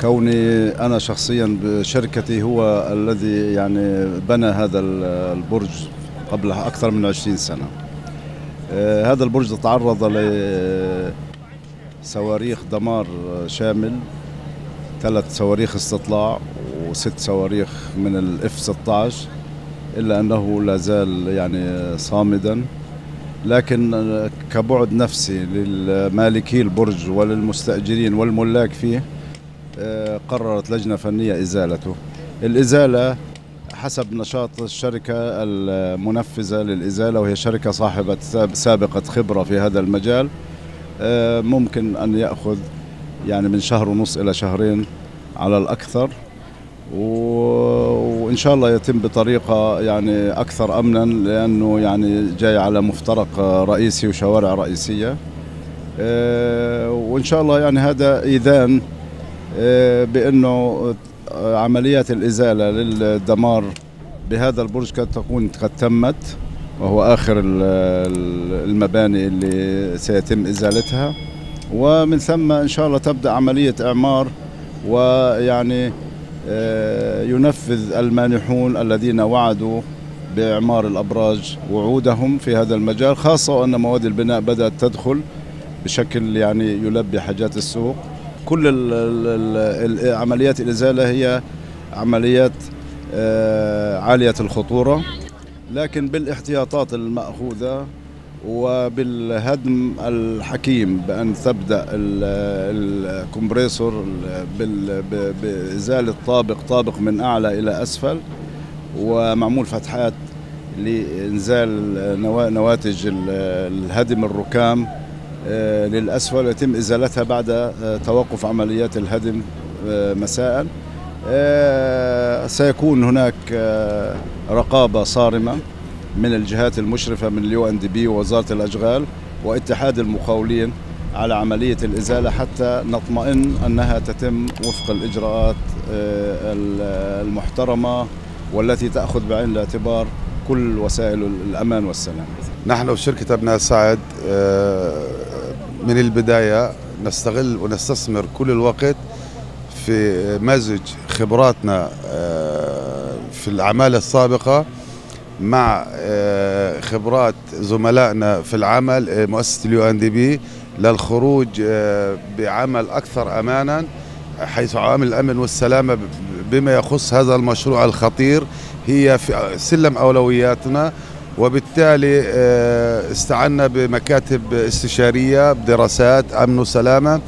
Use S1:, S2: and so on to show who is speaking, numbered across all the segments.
S1: كوني أنا شخصيا بشركتي هو الذي يعني بنى هذا البرج قبل أكثر من 20 سنة. آه، هذا البرج تعرض لصواريخ دمار شامل ثلاث صواريخ استطلاع وست صواريخ من ال F 16 إلا أنه لا زال يعني صامدا. لكن كبعد نفسي للمالكي البرج وللمستأجرين والملاك فيه قررت لجنة فنية إزالته. الإزالة حسب نشاط الشركة المنفذة للإزالة وهي شركة صاحبة سابقة خبرة في هذا المجال. آه، ممكن أن يأخذ يعني من شهر ونص إلى شهرين على الأكثر. وإن شاء الله يتم بطريقة يعني أكثر امنا لأنه يعني جاي على مفترق رئيسي وشوارع رئيسية. آه، وإن شاء الله يعني هذا آه، بأنه عمليات الإزالة للدمار بهذا البرج قد تكون قد تمت وهو آخر المباني اللي سيتم إزالتها. ومن ثم إن شاء الله تبدأ عملية إعمار ويعني آه، ينفذ المانحون الذين وعدوا بإعمار الأبراج وعودهم في هذا المجال خاصة وان مواد البناء بدأت تدخل بشكل يعني يلبي حاجات السوق. كل عمليات الازاله هي عمليات آه، عالية الخطورة. لكن بالاحتياطات المأخوذة وبالهدم الحكيم بأن تبدأ الكمبريسور بإزالة طابق طابق من أعلى إلى أسفل ومعمول فتحات لإنزال نواتج الهدم الركام للأسفل ويتم إزالتها بعد آه، توقف عمليات الهدم آه، مساء. سيكون هناك رقابة صارمة من الجهات المشرفة من اليو إن دي بي ووزارة الأشغال واتحاد المقاولين على عملية الإزالة حتى نطمئن أنها تتم وفق الإجراءات آه، المحترمة والتي تأخذ بعين الاعتبار كل وسائل الأمان والسلام.
S2: نحن في شركة أبناء سعد آه، من البداية نستغل ونستثمر كل الوقت في مزج خبراتنا آه، في الأعمال السابقة مع آه، خبرات زملائنا في العمل آه، مؤسسة اليو إن دي بي للخروج بعمل أكثر امانا حيث عوامل الأمن والسلامة بما يخص هذا المشروع الخطير هي في سلم أولوياتنا وبالتالي استعنا بمكاتب استشارية بدراسات أمن وسلامة.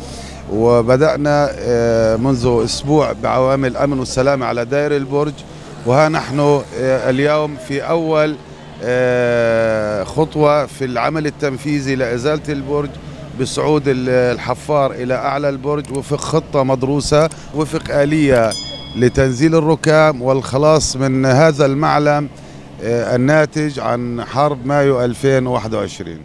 S2: وبدأنا منذ أسبوع بعوامل الامن والسلامه على دائر البرج. وها نحن آه، اليوم في أول آه، خطوة في العمل التنفيذي لإزالة البرج بصعود الحفار إلى أعلى البرج. وفق خطة مدروسة وفق آلية لتنزيل الركام. والخلاص من هذا المعلم آه، آه، الناتج عن حرب مايو 2021